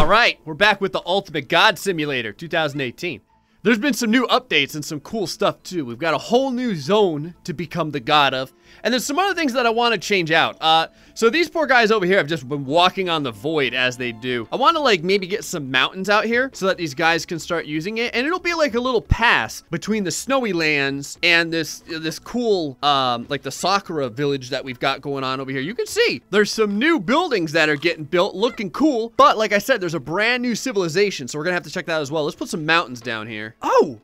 All right, we're back with the Ultimate God Simulator 2018. There's been some new updates and some cool stuff too. We've got a whole new zone to become the god of. And there's some other things that I want to change out. Uh, so these poor guys over here have just been walking on the void as they do. I want to like maybe get some mountains out here so that these guys can start using it. And it'll be like a little pass between the snowy lands and this this cool, um, like the Sakura village that we've got going on over here. You can see there's some new buildings that are getting built looking cool. But like I said, there's a brand new civilization. So we're going to have to check that as well. Let's put some mountains down here. Oh,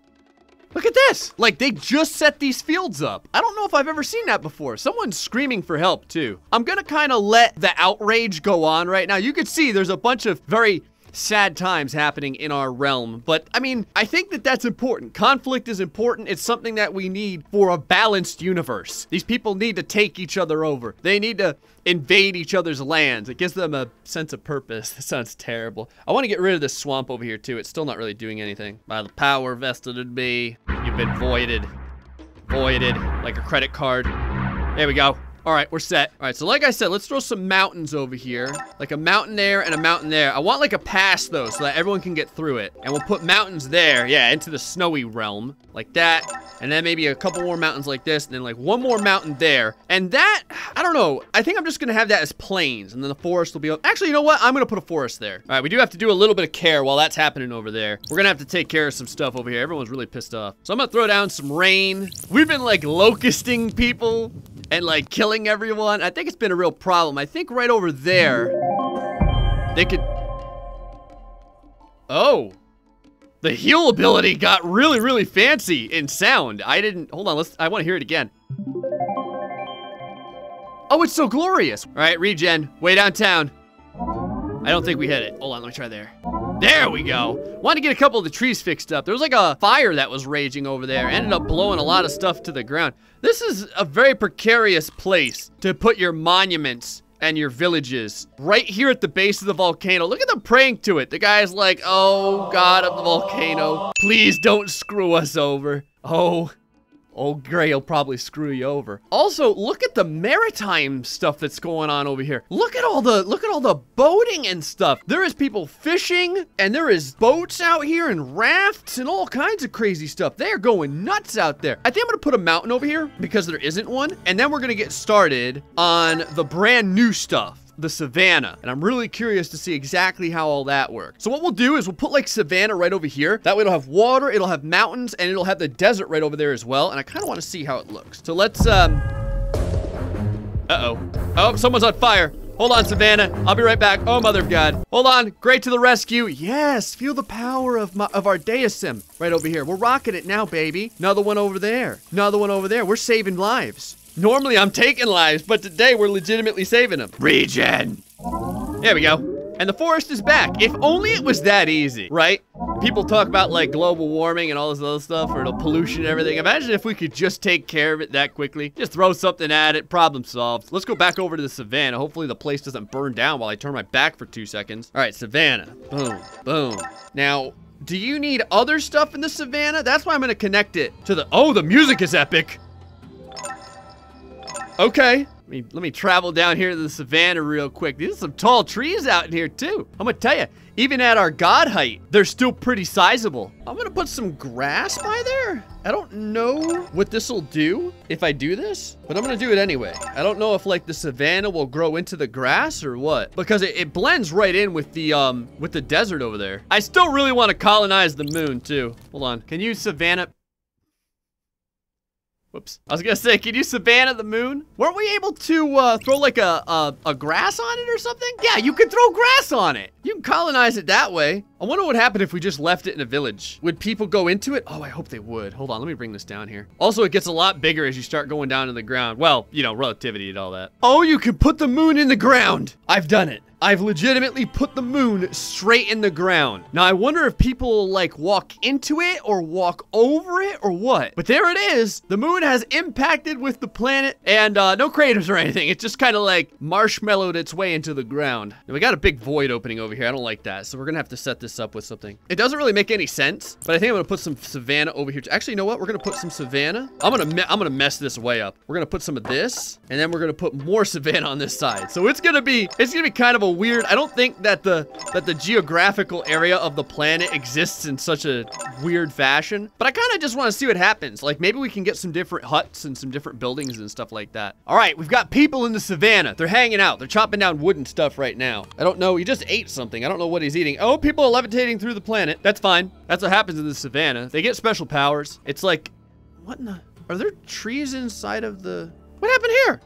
Look at this! Like, they just set these fields up. I don't know if I've ever seen that before. Someone's screaming for help, too. I'm gonna kind of let the outrage go on right now. You can see there's a bunch of very sad times happening in our realm. But I mean, I think that that's important. Conflict is important. It's something that we need for a balanced universe. These people need to take each other over. They need to invade each other's lands. It gives them a sense of purpose. That sounds terrible. I want to get rid of this swamp over here too. It's still not really doing anything. By the power vested in me, you've been voided. Voided like a credit card. There we go. All right, we're set. All right, so like I said, let's throw some mountains over here. Like a mountain there and a mountain there. I want like a pass though, so that everyone can get through it. And we'll put mountains there, yeah, into the snowy realm. Like that. And then maybe a couple more mountains like this, and then like one more mountain there. And that, I don't know. I think I'm just gonna have that as plains, and then the forest will be, actually, you know what? I'm gonna put a forest there. All right, we do have to do a little bit of care while that's happening over there. We're gonna have to take care of some stuff over here. Everyone's really pissed off. So I'm gonna throw down some rain. We've been like locusting people and like killing everyone. I think it's been a real problem. I think right over there, they could... Oh. The heal ability got really, really fancy in sound. I didn't, hold on, let's, I want to hear it again. Oh, it's so glorious. All right, regen, way downtown. I don't think we hit it. Hold on, let me try there. There we go. Wanted to get a couple of the trees fixed up. There was like a fire that was raging over there. Ended up blowing a lot of stuff to the ground. This is a very precarious place to put your monuments and your villages. Right here at the base of the volcano. Look at them praying to it. The guy's like, oh, God of the volcano, please don't screw us over. Oh, Old Gray will probably screw you over. Also, look at the maritime stuff that's going on over here. Look at all the look at all the boating and stuff. There is people fishing and there is boats out here and rafts and all kinds of crazy stuff. They are going nuts out there. I think I'm gonna put a mountain over here because there isn't one. And then we're gonna get started on the brand new stuff the savannah. And I'm really curious to see exactly how all that works. So what we'll do is we'll put like savannah right over here. That way it'll have water, it'll have mountains, and it'll have the desert right over there as well. And I kind of want to see how it looks. So let's, um... Uh-oh. Oh, someone's on fire. Hold on, Savannah. I'll be right back. Oh, mother of God. Hold on. Great to the rescue. Yes, feel the power of my, of our Deisim right over here. We're rocking it now, baby. Another one over there. Another one over there. We're saving lives. Normally I'm taking lives, but today we're legitimately saving them. Regen. There we go. And the forest is back. If only it was that easy, right? People talk about like global warming and all this other stuff or the pollution and everything. Imagine if we could just take care of it that quickly. Just throw something at it, problem solved. Let's go back over to the savannah. Hopefully the place doesn't burn down while I turn my back for two seconds. All right, savannah. Boom, boom. Now, do you need other stuff in the savannah? That's why I'm gonna connect it to the, oh, the music is epic. Okay. Let me, let me travel down here to the savannah real quick. These are some tall trees out in here too. I'm gonna tell you, even at our god height, they're still pretty sizable. I'm gonna put some grass by there. I don't know what this will do if I do this, but I'm gonna do it anyway. I don't know if like the savannah will grow into the grass or what, because it, it blends right in with the um with the desert over there. I still really want to colonize the moon too. Hold on, can you savannah? Whoops. I was gonna say, can you Savannah the moon? Weren't we able to uh, throw like a, a, a grass on it or something? Yeah, you could throw grass on it. You can colonize it that way. I wonder what happened if we just left it in a village. Would people go into it? Oh, I hope they would. Hold on, let me bring this down here. Also, it gets a lot bigger as you start going down to the ground. Well, you know, relativity and all that. Oh, you can put the moon in the ground. I've done it. I've legitimately put the moon straight in the ground. Now, I wonder if people like walk into it or walk over it or what. But there it is. The moon has impacted with the planet and uh, no craters or anything. It just kind of like marshmallowed its way into the ground. Now, we got a big void opening over here. I don't like that. So we're gonna have to set this up with something. It doesn't really make any sense, but I think I'm gonna put some savanna over here. Actually, you know what? We're gonna put some savanna. I'm gonna I'm gonna mess this way up. We're gonna put some of this, and then we're gonna put more savanna on this side. So it's gonna be it's gonna be kind of a weird. I don't think that the that the geographical area of the planet exists in such a weird fashion, but I kind of just want to see what happens. Like maybe we can get some different huts and some different buildings and stuff like that. All right, we've got people in the savannah. They're hanging out. They're chopping down wood and stuff right now. I don't know. He just ate something. I don't know what he's eating. Oh, people are levitating through the planet. That's fine. That's what happens in the savannah. They get special powers. It's like, what in the? Are there trees inside of the? What happened here?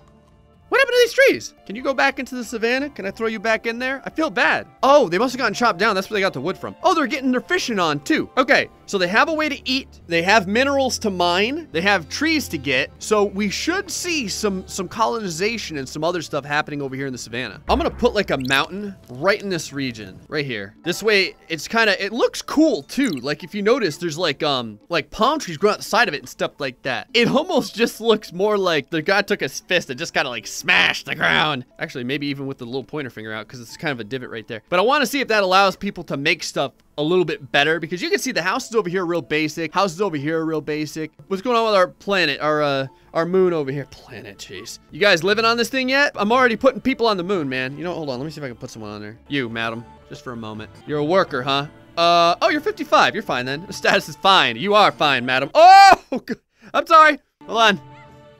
What happened to these trees? Can you go back into the savannah? Can I throw you back in there? I feel bad. Oh, they must have gotten chopped down. That's where they got the wood from. Oh, they're getting their fishing on too. Okay, so they have a way to eat. They have minerals to mine. They have trees to get. So we should see some some colonization and some other stuff happening over here in the savannah. I'm gonna put like a mountain right in this region, right here. This way, it's kind of it looks cool too. Like if you notice, there's like um like palm trees growing out the side of it and stuff like that. It almost just looks more like the guy took his fist and just kind of like smash the ground. Actually, maybe even with the little pointer finger out because it's kind of a divot right there. But I want to see if that allows people to make stuff a little bit better because you can see the houses over here real basic. Houses over here real basic. What's going on with our planet, our uh, our moon over here? Planet, jeez. You guys living on this thing yet? I'm already putting people on the moon, man. You know, hold on. Let me see if I can put someone on there. You, madam, just for a moment. You're a worker, huh? Uh, oh, you're 55. You're fine then. The status is fine. You are fine, madam. Oh, I'm sorry. Hold on.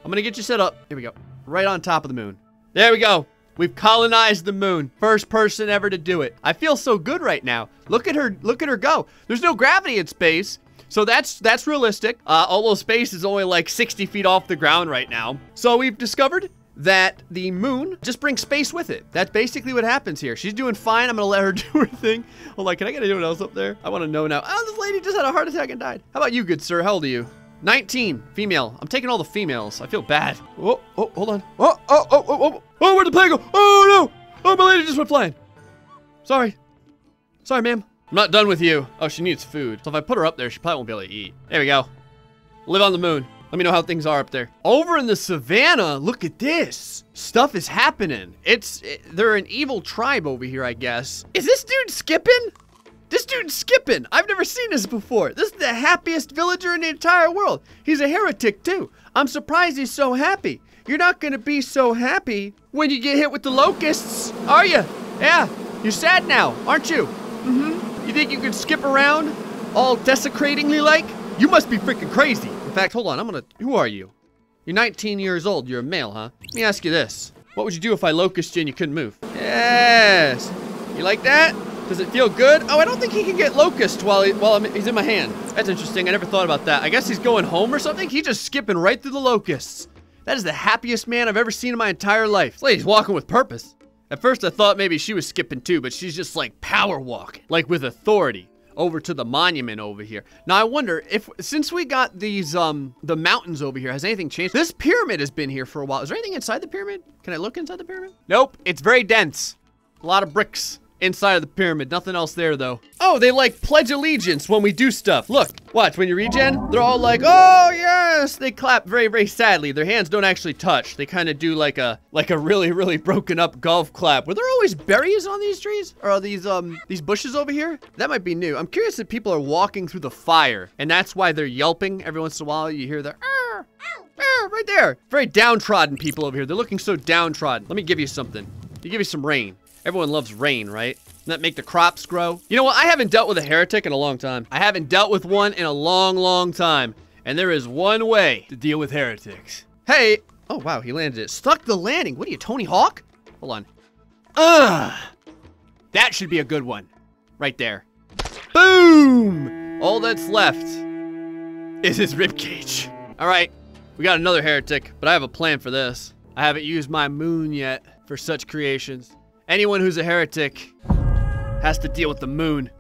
I'm gonna get you set up. Here we go. Right on top of the moon. There we go. We've colonized the moon. First person ever to do it. I feel so good right now. Look at her, look at her go. There's no gravity in space. So that's that's realistic. Uh, although space is only like 60 feet off the ground right now. So we've discovered that the moon just brings space with it. That's basically what happens here. She's doing fine. I'm gonna let her do her thing. Hold on, can I get anyone else up there? I wanna know now. Oh, this lady just had a heart attack and died. How about you, good sir? How old are you? 19, female. I'm taking all the females. I feel bad. Oh, oh, hold on. Oh, oh, oh, oh, oh, oh, where'd the plane go? Oh, no. Oh, my lady just went flying. Sorry. Sorry, ma'am. I'm not done with you. Oh, she needs food. So if I put her up there, she probably won't be able to eat. There we go. Live on the moon. Let me know how things are up there. Over in the savannah, look at this. Stuff is happening. It's, it, they're an evil tribe over here, I guess. Is this dude skipping? This dude's skipping. I've never seen this before. This is the happiest villager in the entire world. He's a heretic too. I'm surprised he's so happy. You're not gonna be so happy when you get hit with the locusts, are you? Yeah, you're sad now, aren't you? Mm-hmm. You think you can skip around all desecratingly like? You must be freaking crazy. In fact, hold on, I'm gonna, who are you? You're 19 years old, you're a male, huh? Let me ask you this. What would you do if I locust you and you couldn't move? Yes. You like that? Does it feel good? Oh, I don't think he can get locust while, he, while I'm, he's in my hand. That's interesting. I never thought about that. I guess he's going home or something? He's just skipping right through the locusts. That is the happiest man I've ever seen in my entire life. This lady's walking with purpose. At first, I thought maybe she was skipping too, but she's just like power walking, like with authority over to the monument over here. Now I wonder if since we got these um the mountains over here, has anything changed? This pyramid has been here for a while. Is there anything inside the pyramid? Can I look inside the pyramid? Nope, it's very dense. A lot of bricks inside of the pyramid. Nothing else there, though. Oh, they like pledge allegiance when we do stuff. Look, watch, when you regen, they're all like, oh, yes. They clap very, very sadly. Their hands don't actually touch. They kind of do like a like a really, really broken up golf clap. Were there always berries on these trees? Or are these, um, these bushes over here? That might be new. I'm curious if people are walking through the fire, and that's why they're yelping. Every once in a while, you hear the, Arr! Arr! right there. Very downtrodden people over here. They're looking so downtrodden. Let me give you something. Me give you some rain. Everyone loves rain, right? Doesn't that make the crops grow? You know what? I haven't dealt with a heretic in a long time. I haven't dealt with one in a long, long time. And there is one way to deal with heretics. Hey! Oh, wow, he landed it. Stuck the landing. What are you, Tony Hawk? Hold on. Ugh! That should be a good one. Right there. Boom! All that's left is his ribcage. All right, we got another heretic, but I have a plan for this. I haven't used my moon yet for such creations. Anyone who's a heretic has to deal with the moon.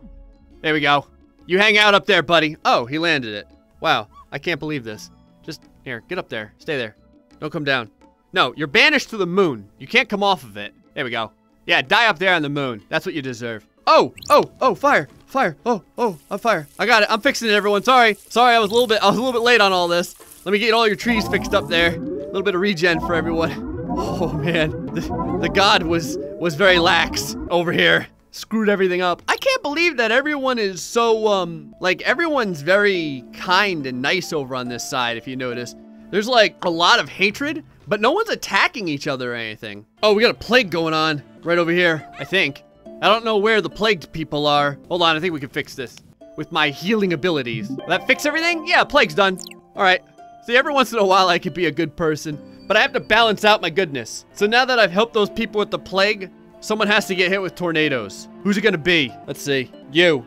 There we go. You hang out up there, buddy. Oh, he landed it. Wow, I can't believe this. Just, here, get up there. Stay there. Don't come down. No, you're banished to the moon. You can't come off of it. There we go. Yeah, die up there on the moon. That's what you deserve. Oh, oh, oh, fire, fire. Oh, oh, I'm fire. I got it. I'm fixing it, everyone. Sorry. Sorry, I was a little bit, I was a little bit late on all this. Let me get all your trees fixed up there. A little bit of regen for everyone. Oh man, the, the god was was very lax over here. screwed everything up. I can't believe that everyone is so, um, like, everyone's very kind and nice over on this side, if you notice. There's, like, a lot of hatred, but no one's attacking each other or anything. Oh, we got a plague going on right over here, I think. I don't know where the plagued people are. Hold on, I think we can fix this with my healing abilities. Will that fix everything? Yeah, plague's done. All right. See, every once in a while I could be a good person, but I have to balance out my goodness. So now that I've helped those people with the plague, someone has to get hit with tornadoes. Who's it gonna be? Let's see. You.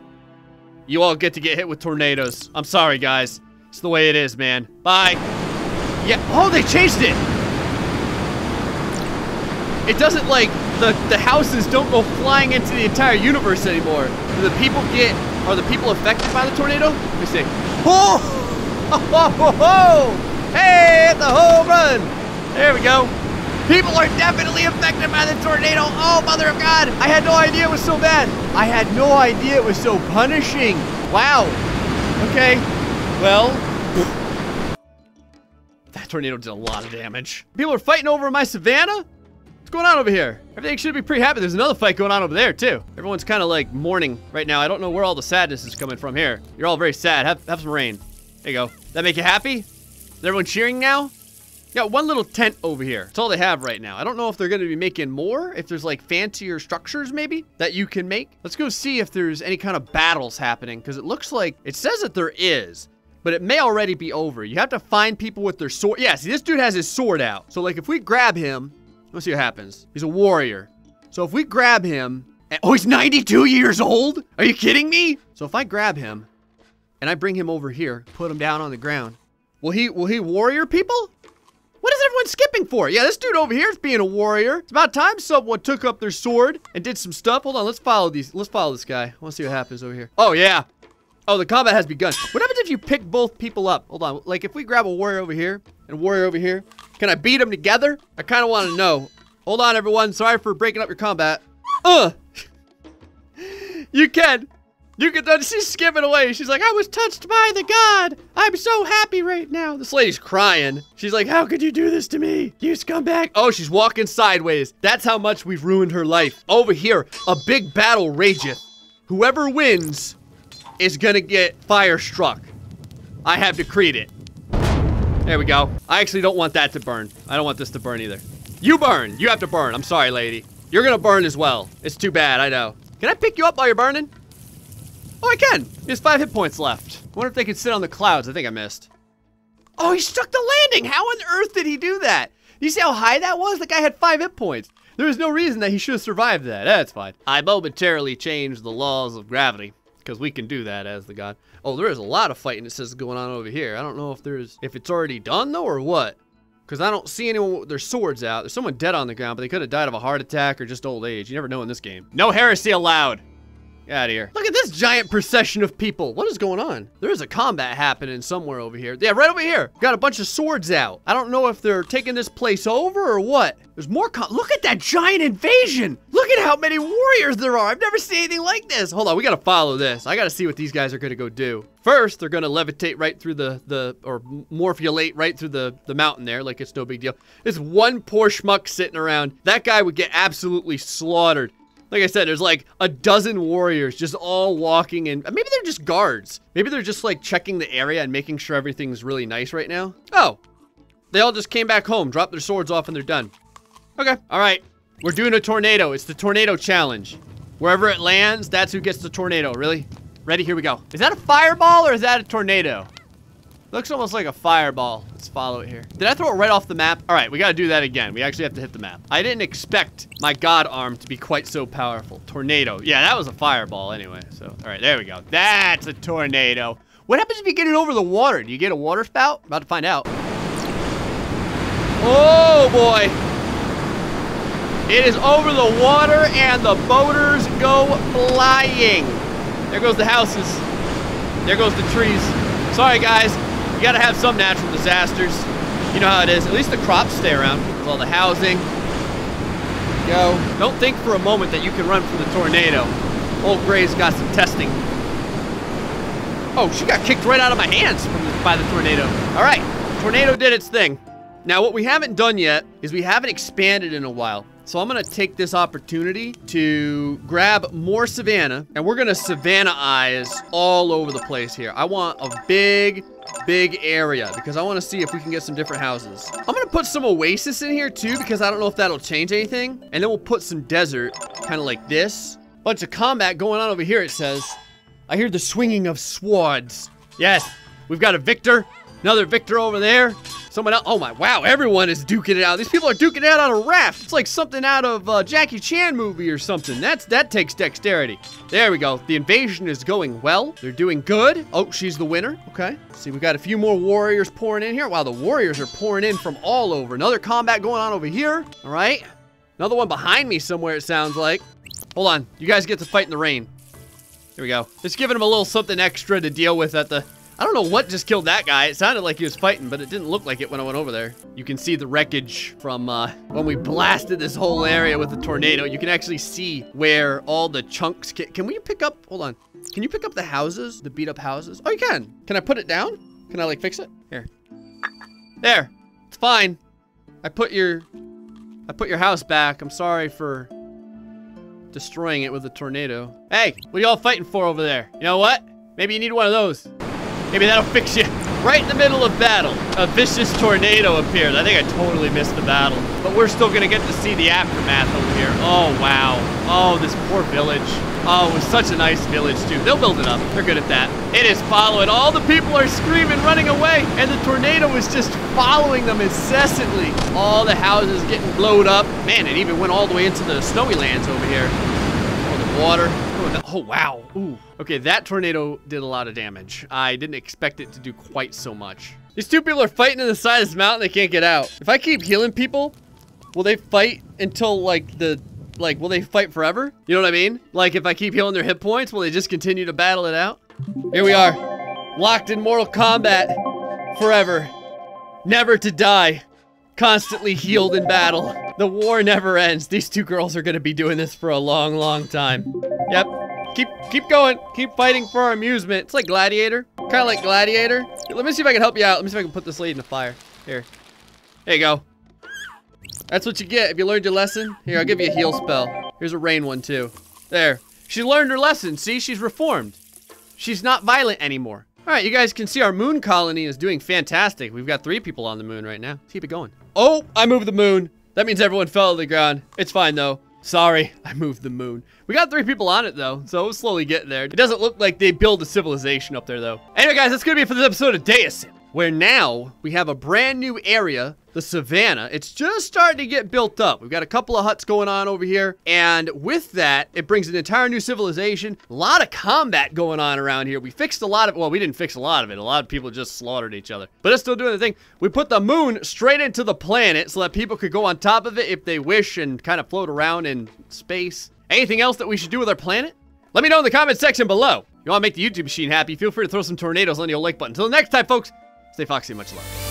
You all get to get hit with tornadoes. I'm sorry, guys. It's the way it is, man. Bye. Yeah. Oh, they changed it. It doesn't like the the houses don't go flying into the entire universe anymore. Do the people get are the people affected by the tornado? Let me see. Oh! Oh, oh, oh! Hey, the home run! There we go. People are definitely affected by the tornado. Oh, mother of God! I had no idea it was so bad. I had no idea it was so punishing. Wow. Okay. Well, that tornado did a lot of damage. People are fighting over my savannah? What's going on over here? Everything should be pretty happy. There's another fight going on over there, too. Everyone's kind of like mourning right now. I don't know where all the sadness is coming from here. You're all very sad. Have, have some rain. There you go. That make you happy? Is everyone cheering now? Got one little tent over here. That's all they have right now. I don't know if they're going to be making more, if there's like fancier structures maybe that you can make. Let's go see if there's any kind of battles happening because it looks like, it says that there is, but it may already be over. You have to find people with their sword. Yeah, see, this dude has his sword out. So like if we grab him, let's see what happens. He's a warrior. So if we grab him, and, oh, he's 92 years old? Are you kidding me? So if I grab him and I bring him over here, put him down on the ground, will he, will he warrior people? Skipping for? Yeah, this dude over here is being a warrior. It's about time someone took up their sword and did some stuff. Hold on, let's follow these. Let's follow this guy. I want to see what happens over here. Oh, yeah. Oh, the combat has begun. What happens if you pick both people up? Hold on. Like, if we grab a warrior over here and a warrior over here, can I beat them together? I kind of want to know. Hold on, everyone. Sorry for breaking up your combat. Ugh. you can. You can. She's skipping away. She's like, I was touched by the god. I'm so happy right now. This lady's crying. She's like, how could you do this to me? You scumbag. Oh, she's walking sideways. That's how much we've ruined her life. Over here, a big battle rageth. Whoever wins is gonna get fire struck. I have decreed it. There we go. I actually don't want that to burn. I don't want this to burn either. You burn. You have to burn. I'm sorry, lady. You're gonna burn as well. It's too bad, I know. Can I pick you up while you're burning? Oh, I can. He has five hit points left. I wonder if they can sit on the clouds. I think I missed. Oh, he struck the landing. How on earth did he do that? You see how high that was? The guy had five hit points. There was no reason that he should have survived that. That's fine. I momentarily changed the laws of gravity because we can do that as the god. Oh, there is a lot of fighting it says going on over here. I don't know if there's if it's already done though or what. Because I don't see anyone with their swords out. There's someone dead on the ground, but they could have died of a heart attack or just old age. You never know in this game. No heresy allowed. Get out of here. Look at this giant procession of people. What is going on? There is a combat happening somewhere over here. Yeah, right over here. Got a bunch of swords out. I don't know if they're taking this place over or what. There's more Look at that giant invasion. Look at how many warriors there are. I've never seen anything like this. Hold on, we gotta follow this. I gotta see what these guys are gonna go do. First, they're gonna levitate right through the, the or morphiolate right through the, the mountain there, like it's no big deal. There's one poor schmuck sitting around. That guy would get absolutely slaughtered. Like I said, there's like a dozen warriors just all walking in. Maybe they're just guards. Maybe they're just like checking the area and making sure everything's really nice right now. Oh, they all just came back home, dropped their swords off, and they're done. Okay, all right. We're doing a tornado. It's the tornado challenge. Wherever it lands, that's who gets the tornado. Really? Ready? Here we go. Is that a fireball or is that a tornado? Looks almost like a fireball. Let's follow it here. Did I throw it right off the map? All right, we got to do that again. We actually have to hit the map. I didn't expect my god arm to be quite so powerful. Tornado. Yeah, that was a fireball anyway. So, all right, there we go. That's a tornado. What happens if you get it over the water? Do you get a water spout? About to find out. Oh, boy. It is over the water and the boaters go flying. There goes the houses. There goes the trees. Sorry, guys. You gotta have some natural disasters. You know how it is. At least the crops stay around with all the housing. Go. Don't think for a moment that you can run from the tornado. Old Gray's got some testing. Oh, she got kicked right out of my hands the, by the tornado. All right, tornado did its thing. Now, what we haven't done yet is we haven't expanded in a while. So I'm gonna take this opportunity to grab more Savannah, and we're gonna Savannah eyes all over the place here. I want a big, big area because I want to see if we can get some different houses. I'm gonna put some oasis in here too because I don't know if that'll change anything. And then we'll put some desert, kind of like this. Bunch of combat going on over here, it says. I hear the swinging of swords. Yes, we've got a victor, another victor over there. Someone else. Oh my, wow, everyone is duking it out. These people are duking it out on a raft. It's like something out of a Jackie Chan movie or something. That's That takes dexterity. There we go. The invasion is going well. They're doing good. Oh, she's the winner. Okay. See, we got a few more warriors pouring in here. Wow, the warriors are pouring in from all over. Another combat going on over here. All right. Another one behind me somewhere, it sounds like. Hold on. You guys get to fight in the rain. Here we go. Just giving them a little something extra to deal with at the I don't know what just killed that guy. It sounded like he was fighting, but it didn't look like it when I went over there. You can see the wreckage from uh, when we blasted this whole area with the tornado. You can actually see where all the chunks can, can we pick up, hold on. Can you pick up the houses, the beat up houses? Oh, you can. Can I put it down? Can I like fix it? Here. There, it's fine. I put your, I put your house back. I'm sorry for destroying it with a tornado. Hey, what are y'all fighting for over there? You know what? Maybe you need one of those. Maybe that'll fix you. Right in the middle of battle, a vicious tornado appeared. I think I totally missed the battle. But we're still gonna get to see the aftermath over here. Oh, wow. Oh, this poor village. Oh, it was such a nice village, too. They'll build it up. They're good at that. It is following. All the people are screaming, running away, and the tornado is just following them incessantly. All the houses getting blowed up. Man, it even went all the way into the snowy lands over here. Oh, the water. Oh, oh wow. Ooh. Okay, that tornado did a lot of damage. I didn't expect it to do quite so much. These two people are fighting in the side of this mountain. They can't get out. If I keep healing people, will they fight until, like, the... Like, will they fight forever? You know what I mean? Like, if I keep healing their hit points, will they just continue to battle it out? Here we are. Locked in Mortal Kombat. Forever. Never to die. Constantly healed in battle. The war never ends. These two girls are gonna be doing this for a long, long time. Keep keep going. Keep fighting for our amusement. It's like Gladiator. Kind of like Gladiator. Let me see if I can help you out. Let me see if I can put this lady in the fire. Here. There you go. That's what you get if you learned your lesson. Here, I'll give you a heal spell. Here's a rain one, too. There. She learned her lesson. See, she's reformed. She's not violent anymore. All right, you guys can see our moon colony is doing fantastic. We've got three people on the moon right now. Keep it going. Oh, I moved the moon. That means everyone fell to the ground. It's fine, though. Sorry, I moved the moon. We got three people on it, though, so we'll slowly get there. It doesn't look like they build a civilization up there, though. Anyway, guys, that's gonna be it for this episode of Deisim where now we have a brand new area, the Savannah. It's just starting to get built up. We've got a couple of huts going on over here, and with that, it brings an entire new civilization. A lot of combat going on around here. We fixed a lot of, well, we didn't fix a lot of it. A lot of people just slaughtered each other, but it's still doing the thing. We put the moon straight into the planet so that people could go on top of it if they wish and kind of float around in space. Anything else that we should do with our planet? Let me know in the comment section below. You want to make the YouTube machine happy, feel free to throw some tornadoes on the like button. Until next time, folks, Stay foxy, much love.